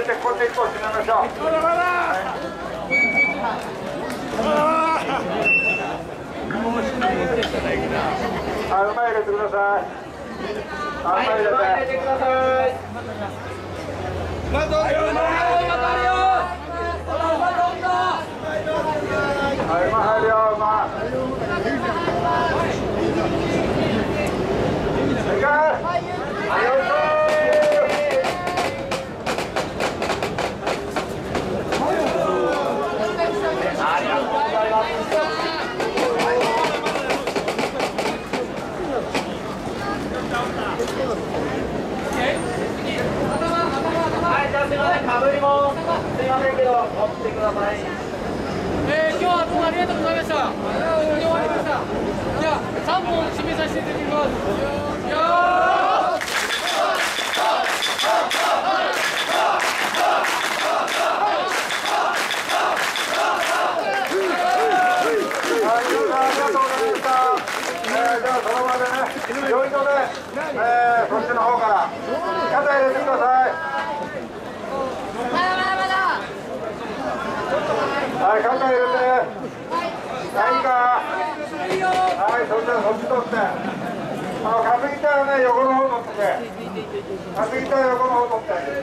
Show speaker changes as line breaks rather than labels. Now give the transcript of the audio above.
こっち1個閉めましょうはい、うまい入れてください。あ、うまい入れてください。はい、うまい入るよ、うまい。いけ。はい、よいしょ
はい、じゃあすいません、かぶりもすいませんけど、持ってください。
えー、今日はどうもありがとうございました。無事終わりました。じゃあ、3本締めさせていただきます。よー
はい、どうもありがとうございました。えー、じゃあ、その場でね、病院のね、えー、そっちの方から、肩入れてください。はい、肩入れて。はい、いいか。はい、そしたらそっち取って。あの、担ぎ手はね、横の方取って。担ぎ手は横の方取って。